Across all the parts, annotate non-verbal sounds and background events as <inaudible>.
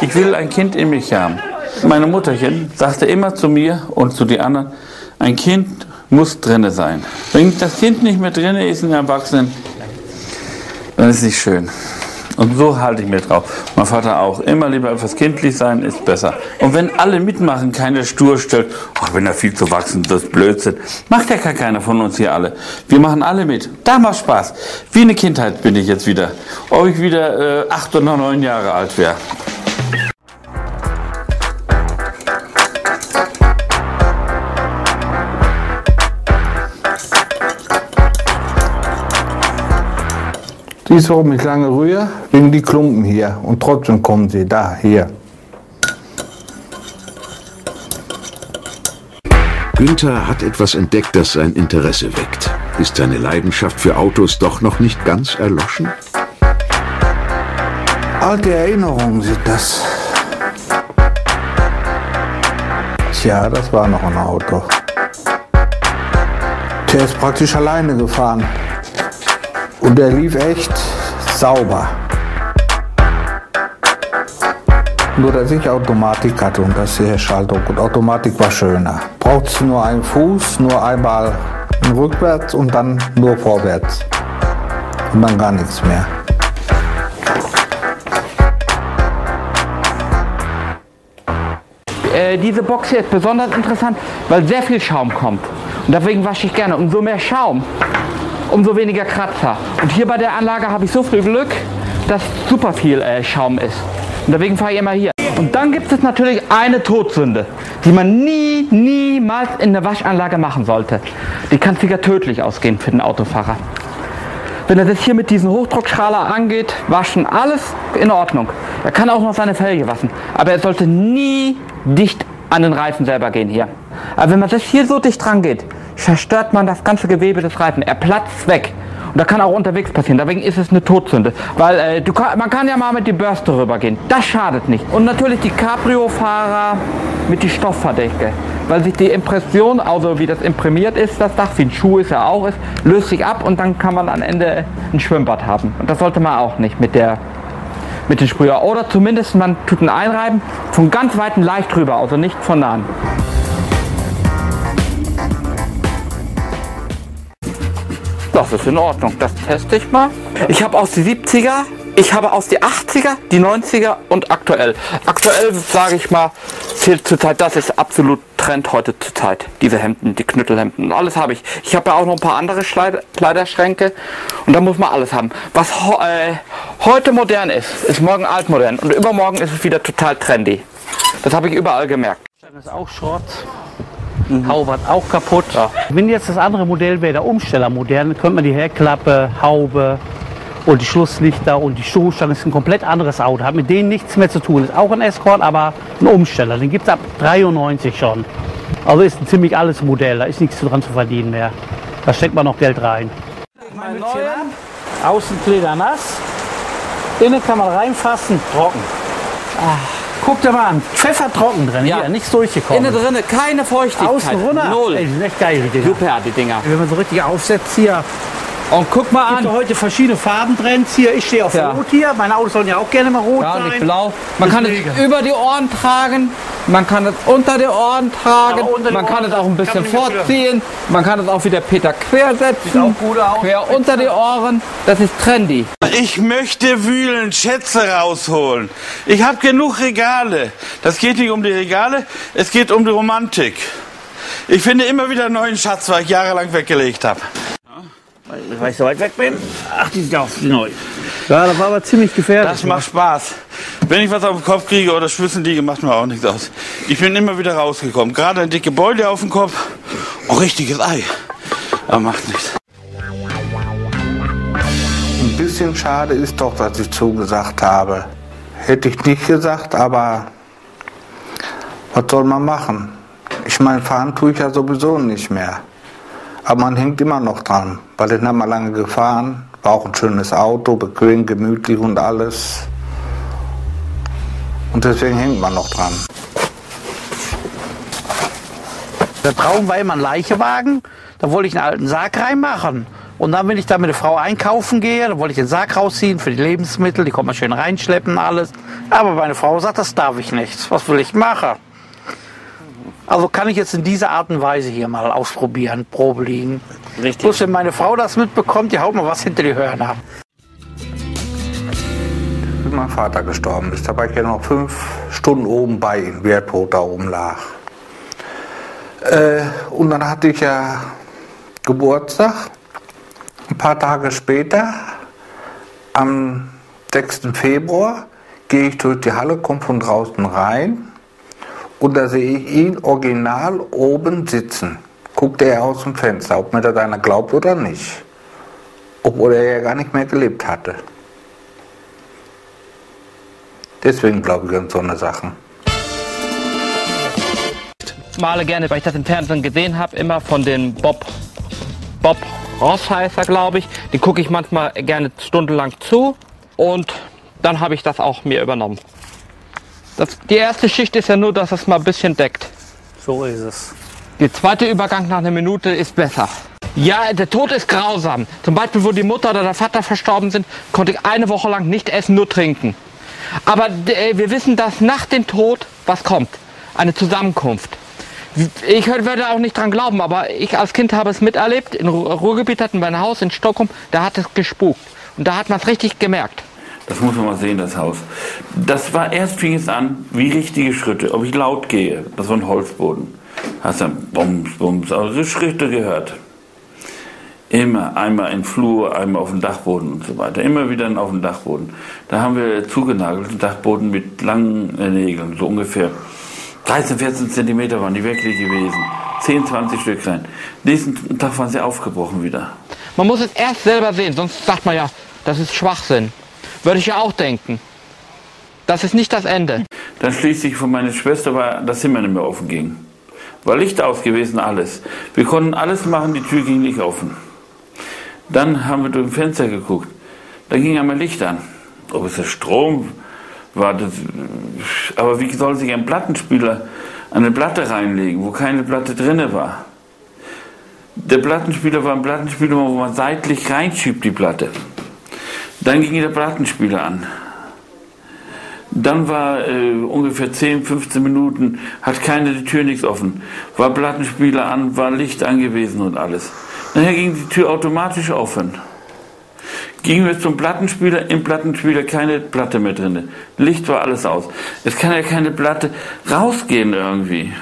Ich will ein Kind in mich haben. Meine Mutterchen sagte immer zu mir und zu den anderen, ein Kind muss drinne sein. Wenn das Kind nicht mehr drinne ist in den Erwachsenen, dann ist es nicht schön. Und so halte ich mir drauf. Mein Vater auch. Immer lieber etwas kindlich sein ist besser. Und wenn alle mitmachen, keiner stur stellt, ach, wenn er viel zu wachsen, das ist Blödsinn. Macht ja gar keiner von uns hier alle. Wir machen alle mit. Da macht Spaß. Wie eine Kindheit bin ich jetzt wieder. Ob ich wieder äh, acht oder neun Jahre alt wäre. Dies, warum ich lange rühre, wegen die Klumpen hier. Und trotzdem kommen sie da, hier. Günther hat etwas entdeckt, das sein Interesse weckt. Ist seine Leidenschaft für Autos doch noch nicht ganz erloschen? Alte Erinnerungen sind das. Tja, das war noch ein Auto. Der ist praktisch alleine gefahren. Und der lief echt sauber. Nur, dass ich Automatik hatte und das hier Schaltung. Und Automatik war schöner. Braucht nur einen Fuß, nur einmal rückwärts und dann nur vorwärts. Und dann gar nichts mehr. Äh, diese Box hier ist besonders interessant, weil sehr viel Schaum kommt. Und deswegen wasche ich gerne. Umso mehr Schaum, umso weniger Kratzer. Und hier bei der Anlage habe ich so viel Glück, dass super viel äh, Schaum ist. Und deswegen fahre ich immer hier. Und dann gibt es natürlich eine Todsünde, die man nie, niemals in der Waschanlage machen sollte. Die kann sicher tödlich ausgehen für den Autofahrer. Wenn er das hier mit diesem Hochdruckstrahler angeht, waschen, alles in Ordnung. Er kann auch noch seine Felge waschen. Aber er sollte nie dicht an den Reifen selber gehen hier. Aber wenn man das hier so dicht dran geht, zerstört man das ganze Gewebe des Reifen. Er platzt weg. Und das kann auch unterwegs passieren. Deswegen ist es eine Todsünde. Weil äh, du man kann ja mal mit die Bürste rübergehen. Das schadet nicht. Und natürlich die Cabrio-Fahrer mit die Stoffverdecke. Weil sich die Impression, also wie das imprimiert ist, das Dach, wie ein Schuh ist ja auch ist, löst sich ab und dann kann man am Ende ein Schwimmbad haben. Und das sollte man auch nicht mit der mit dem Sprüher. Oder zumindest man tut ein Einreiben von ganz weitem leicht rüber, also nicht von nahen. Das ist in Ordnung. Das teste ich mal. Ich habe aus die 70er, ich habe aus die 80er, die 90er und aktuell. Aktuell sage ich mal, zählt zurzeit, das ist absolut Trend heute zurzeit. Diese Hemden, die Knüttelhemden alles habe ich. Ich habe ja auch noch ein paar andere Kleiderschränke und da muss man alles haben. Was ho äh, heute modern ist, ist morgen altmodern und übermorgen ist es wieder total trendy. Das habe ich überall gemerkt. Das ist auch Schrott. Haube auch kaputt. Wenn jetzt das andere Modell wäre, der Umstellermodell, dann könnte man die Heckklappe, Haube und die Schlusslichter und die Stoßstange ist ein komplett anderes Auto. Hat mit denen nichts mehr zu tun. Ist auch ein Escort, aber ein Umsteller. Den gibt es ab 93 schon. Also ist ein ziemlich alles Modell. Da ist nichts dran zu verdienen mehr. Da steckt man noch Geld rein. Mein Außen Leder nass. Innen kann man reinfassen, trocken. Ah, guck dir mal an, Pfeffer trocken drin, Ja. hier, nichts durchgekommen. Innen drinne keine Feuchtigkeit. Außen runter. Null. Ey, die sind echt geil, die Dinger. Super, die Dinger. Wenn man so richtig aufsetzt hier. Und guck mal Gibt an. ja heute verschiedene Farbentrends hier. Ich stehe auf Ja. Rot hier. Meine Autos sollen ja auch gerne mal rot Ja, sein. nicht blau. Man kann es Deswegen. über die Ohren tragen, man kann es unter die Ohren tragen, die man kann Ohren es auch ein kann bisschen vorziehen, man kann es auch wieder Peter quer setzen, Sieht auch gut aus. quer unter die Ohren. Das ist trendy. Ich möchte wühlen, Schätze rausholen. Ich habe genug Regale. Das geht nicht um die Regale, es geht um die Romantik. Ich finde immer wieder einen neuen Schatz, weil ich jahrelang weggelegt habe. Weil ich so weit weg bin. Ach, die sind auch neu. Ja, das war aber ziemlich gefährlich. Das macht Spaß. Wenn ich was auf den Kopf kriege oder schwitzen liege, macht mir auch nichts aus. Ich bin immer wieder rausgekommen. Gerade eine dicke Beule auf dem Kopf. Oh, richtiges Ei. Aber macht nichts. Ein bisschen schade ist doch, dass ich zugesagt habe. Hätte ich nicht gesagt, aber was soll man machen? Ich meine, fahren tue ich ja sowieso nicht mehr. Aber man hängt immer noch dran, weil den haben wir lange gefahren. War auch ein schönes Auto, bequem, gemütlich und alles. Und deswegen hängt man noch dran. Der Traum war immer ein Leichewagen. Da wollte ich einen alten Sarg reinmachen. Und dann, wenn ich da mit der Frau einkaufen gehe, dann wollte ich den Sarg rausziehen für die Lebensmittel. Die konnte man schön reinschleppen, alles. Aber meine Frau sagt, das darf ich nicht. Was will ich machen? Also kann ich jetzt in dieser Art und Weise hier mal ausprobieren, Probe liegen. Richtig. Bloß wenn meine Frau das mitbekommt, die haut mir was hinter die Hörner. Wie mein Vater gestorben ist, da war ich ja noch fünf Stunden oben bei ihm, wie er tot da oben lag. Äh, und dann hatte ich ja Geburtstag. Ein paar Tage später, am 6. Februar, gehe ich durch die Halle, komme von draußen rein und da sehe ich ihn original oben sitzen. Guckte er aus dem Fenster, ob mir das einer glaubt oder nicht. Obwohl er ja gar nicht mehr gelebt hatte. Deswegen glaube ich an so eine Sachen. male gerne, weil ich das im Fernsehen gesehen habe, immer von den Bob, Bob Ross heißt er, glaube ich. Den gucke ich manchmal gerne stundenlang zu und dann habe ich das auch mir übernommen. Das, die erste Schicht ist ja nur, dass es mal ein bisschen deckt. So ist es. Der zweite Übergang nach einer Minute ist besser. Ja, der Tod ist grausam. Zum Beispiel, wo die Mutter oder der Vater verstorben sind, konnte ich eine Woche lang nicht essen, nur trinken. Aber äh, wir wissen, dass nach dem Tod was kommt. Eine Zusammenkunft. Ich würde auch nicht dran glauben, aber ich als Kind habe es miterlebt. In Ru- Ruhrgebiet hatten wir ein Haus in Stockholm, da hat es gespukt. Und da hat man es richtig gemerkt. Das muss man mal sehen, das Haus. Das war erst fing es an, wie richtige Schritte. Ob ich laut gehe, das war ein Holzboden. Hast dann Bums, Bums, also Schritte gehört. Immer, einmal im Flur, einmal auf dem Dachboden und so weiter. Immer wieder auf dem Dachboden. Da haben wir zugenagelt, den Dachboden mit langen äh, Nägeln, so ungefähr 13, 14 Zentimeter waren die wirklich gewesen. 10, 20 Stück rein. Nächsten Tag waren sie aufgebrochen wieder. Man muss es erst selber sehen, sonst sagt man ja, das ist Schwachsinn. Würde ich ja auch denken. Das ist nicht das Ende. Dann schließlich von meiner Schwester war das Zimmer nicht mehr offen ging. War Licht aus gewesen, alles. Wir konnten alles machen, die Tür ging nicht offen. Dann haben wir durch ein Fenster geguckt. Da ging einmal Licht an. Ob es der Strom war, das, aber wie soll sich ein Plattenspieler eine Platte reinlegen, wo keine Platte drinne war? Der Plattenspieler war ein Plattenspieler, wo man seitlich reinschiebt, die Platte. Dann ging der Plattenspieler an. Dann war äh, ungefähr 10, 15 Minuten, hat keiner die Tür nichts offen. War Plattenspieler an, war Licht angewiesen und alles. Nachher ging die Tür automatisch offen. Gingen wir zum Plattenspieler, im Plattenspieler keine Platte mehr drin. Licht war alles aus. Es kann ja keine Platte rausgehen irgendwie.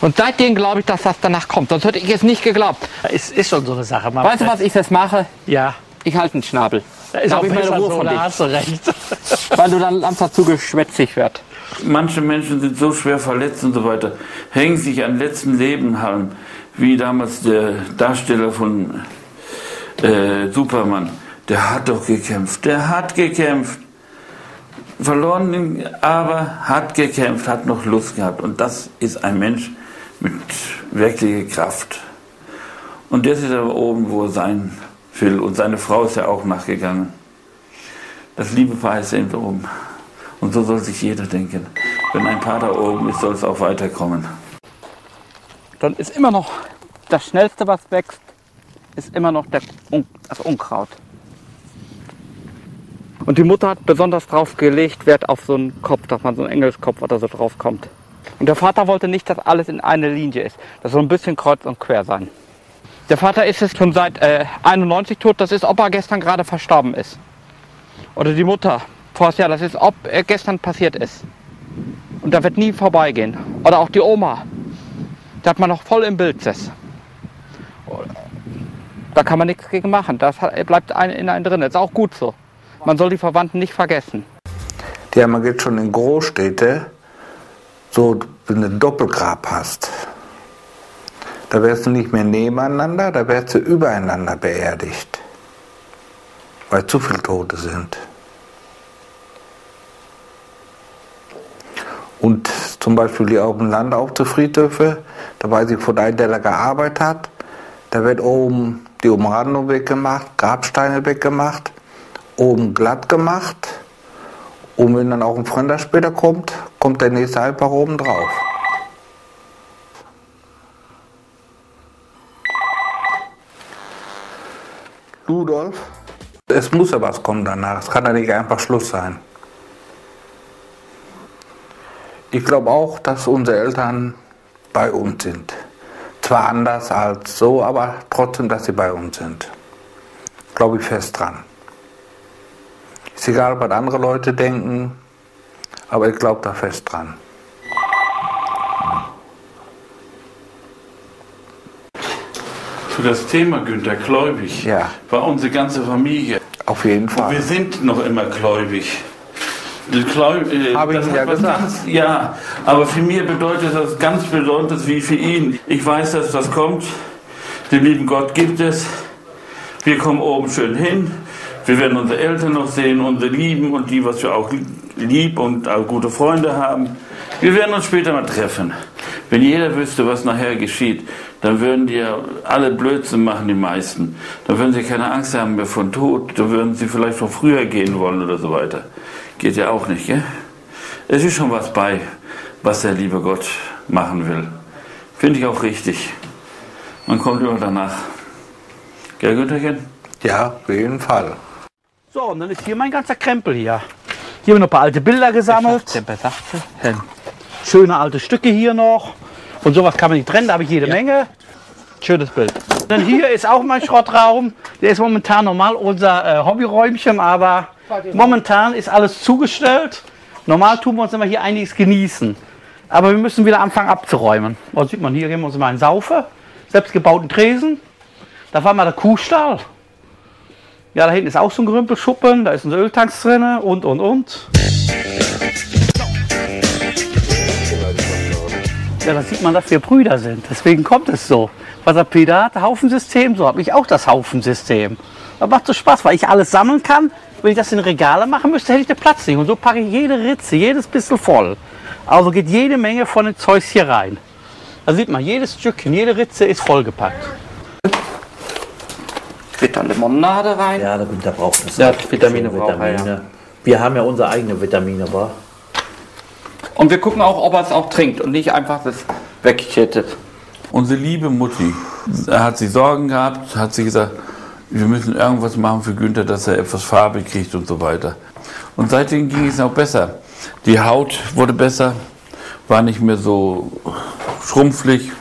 Und seitdem glaube ich, dass das danach kommt. Sonst hätte ich es nicht geglaubt. Es ist schon so eine Sache. Man Weißt du, was ich jetzt mache? Ja. Ich halte einen Schnabel. Da ist Da auch ich meine Ruhe so, von da hast du recht. <laughs> Weil du dann langsam zu geschwätzig wird. Manche Menschen sind so schwer verletzt und so weiter, hängen sich an letzten Leben haben, wie damals der Darsteller von äh, Superman. Der hat doch gekämpft, der hat gekämpft. Verloren, aber hat gekämpft, hat noch Lust gehabt. Und das ist ein Mensch mit wirklicher Kraft. Und der ist aber oben, wo er sein will. Und seine Frau ist ja auch nachgegangen. Das liebe Paar ist eben oben. Und so soll sich jeder denken. Wenn ein Paar da oben ist, soll es auch weiterkommen. Dann ist immer noch das Schnellste, was wächst, ist immer noch der, das Unkraut. Und die Mutter hat besonders drauf gelegt, Wert auf so einen Kopf, dass man so einen Engelskopf oder so drauf kommt. Und der Vater wollte nicht, dass alles in eine Linie ist. Das soll ein bisschen kreuz und quer sein. Der Vater ist jetzt schon seit äh, 91 tot. Das ist, ob er gestern gerade verstorben ist. Oder die Mutter. Jahr. Das ist, ob er gestern passiert ist. Und da wird nie vorbeigehen. Oder auch die Oma. Da hat man noch voll im Bild sitzt. Da kann man nichts gegen machen. Das hat- bleibt in einem drin. Das ist auch gut so. Man soll die Verwandten nicht vergessen. Ja, man geht schon in Großstädte, so wenn du ein Doppelgrab hast. Da wärst du nicht mehr nebeneinander, da wärst du übereinander beerdigt. Weil zu viele Tote sind. Und zum Beispiel hier auf dem Land auf die Friedhöfe, da weiß ich, von einem, der da gearbeitet hat, da wird oben die Umrandung weggemacht, Grabsteine weggemacht, oben glatt gemacht. Und wenn dann auch ein Fremder später kommt, kommt der nächste einfach oben drauf. Rudolf, es muss ja was kommen danach. Es kann ja nicht einfach Schluss sein. Ich glaube auch, dass unsere Eltern bei uns sind. Zwar anders als so, aber trotzdem, dass sie bei uns sind. Glaube ich fest dran. Ist egal, was andere Leute denken, aber ich glaube da fest dran. Für das Thema Günther gläubig Ja. war unsere ganze Familie. Auf jeden Wir Fall. sind noch immer gläubig. Gläub, äh, Hab ich das ja gesagt. Ganz, ja, aber für mich bedeutet das ganz besonders wie für ihn. Ich weiß, dass was kommt. Den lieben Gott gibt es. Wir kommen oben schön hin. Wir werden unsere Eltern noch sehen, unsere Lieben und die, was wir auch lieb und auch gute Freunde haben. Wir werden uns später mal treffen. Wenn jeder wüsste, was nachher geschieht, dann würden die ja alle Blödsinn machen, die meisten. Dann würden sie keine Angst haben mehr von Tod. Dann würden sie vielleicht schon früher gehen wollen oder so weiter. Geht ja auch nicht, gell? Es ist schon was bei, was der liebe Gott machen will. Finde ich auch richtig. Man kommt immer danach. Gell, Güntherchen? Ja, auf jeden Fall. So, und dann ist hier mein ganzer Krempel hier. Hier haben wir noch ein paar alte Bilder gesammelt. Schöne alte Stücke hier noch. Und sowas kann man nicht trennen, da habe ich jede Menge. Schönes Bild. Dann hier ist auch mein Schrottraum. Der ist momentan normal unser äh, Hobbyräumchen, aber momentan ist alles zugestellt. Normal tun wir uns immer hier einiges genießen. Aber wir müssen wieder anfangen abzuräumen. Und sieht man, hier gehen wir uns mal einen Saufe. Selbstgebauten Tresen. Da war mal der Kuhstall. Ja, da hinten ist auch so ein Gerümpelschuppen, da ist unser Öltanks drin und und und. Ja, da sieht man, dass wir Brüder sind. Deswegen kommt es so. Was der Peter hat, Haufensystem, so habe ich auch das Haufensystem. Das macht so Spaß, weil ich alles sammeln kann. Wenn ich das in Regale machen müsste, hätte ich den Platz nicht. Und so packe ich jede Ritze, jedes bisschen voll. Also geht jede Menge von den Zeugs hier rein. Da sieht man, jedes Stückchen, jede Ritze ist vollgepackt. Bitter Limonade rein. Ja, der Winter braucht es. Ja, Vitamine braucht Vitamine. Wir haben ja unsere eigenen Vitamine, wa? Und wir gucken auch, ob er es auch trinkt und nicht einfach das wegkittet. Unsere liebe Mutti hat sie Sorgen gehabt, hat sie gesagt, wir müssen irgendwas machen für Günther, dass er etwas Farbe kriegt und so weiter. Und seitdem ging es auch besser. Die Haut wurde besser, war nicht mehr so schrumpflig.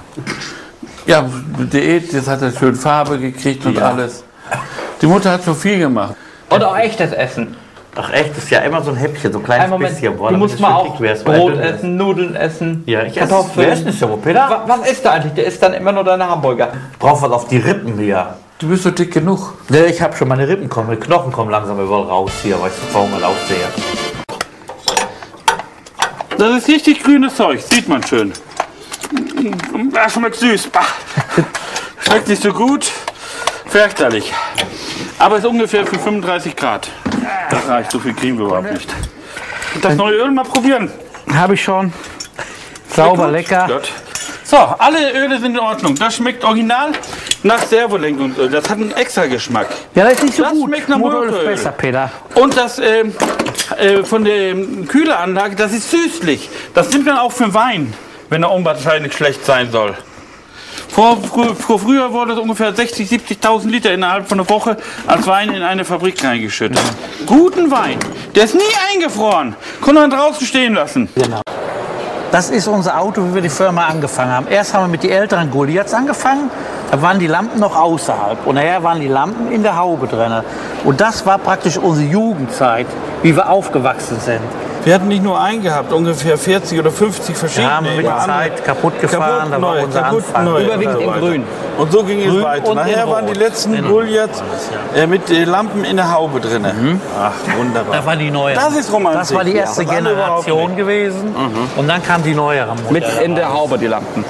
Ja, Diät, jetzt hat er schön Farbe gekriegt und alles. Die Mutter hat schon viel gemacht. Und auch echtes Essen. Ach echt, das ist ja immer so ein Häppchen, so ein kleines Ein Moment, bisschen. boah, du musst es mal auch dick wär's, weil er Brot ist. essen, Nudeln essen, Ja, ich esse. Kartoffeln. Wer ist denn so, Peter? Wa- Was ist da eigentlich? Der isst dann immer nur deine Hamburger. Braucht was auf die Rippen hier. Du bist so dick genug. Ne, ich habe schon meine Rippen kommen, meine Knochen kommen langsam überall raus hier, weil ich so verhungert aussehe. Das ist richtig grünes Zeug, sieht man schön. Das schmeckt süß. Schmeckt nicht so gut, fürchterlich. Aber ist ungefähr für 35 Grad. Das reicht, so viel kriegen wir überhaupt nicht. Das neue Öl mal probieren. Habe ich schon. Sauber, lecker. Gut. So, alle Öle sind in Ordnung. Das schmeckt original nach Servolenkungsöl. Das hat einen extra Geschmack. Ja, das ist nicht so Das gut. schmeckt nach Motoröl ist besser, Peter. Und das ähm, äh, von der Kühleranlage, das ist süßlich. Das nimmt man auch für Wein, wenn er unwahrscheinlich schlecht sein soll. Vor, vor früher wurde es ungefähr 60, 70.000 Liter innerhalb von einer Woche als Wein in eine Fabrik reingeschüttet. Guten Wein. Der ist nie eingefroren. Konnte man draußen stehen lassen. Das ist unser Auto, wie wir die Firma angefangen haben. Erst haben wir mit den älteren Goliaths angefangen. Da waren die Lampen noch außerhalb. Und nachher waren die Lampen in der Haube drin. Und das war praktisch unsere Jugendzeit, wie wir aufgewachsen sind. Wir hatten nicht nur einen gehabt, ungefähr 40 oder 50 verschiedene. Ja, haben wir mit der Zeit kaputt gefahren, da war neu, unser kaputt, Anfang. neu Überwiegend so in weiter. grün. Und so ging es Grün weiter. und Nachher waren die letzten In- Goliaths äh, mit äh, Lampen in der Haube drin. Ach, wunderbar. Das war die neue. Das ist Romantik. Das war die erste Ja, Generation gewesen. Und dann kam die neuere Mit in der Haube die Lampen.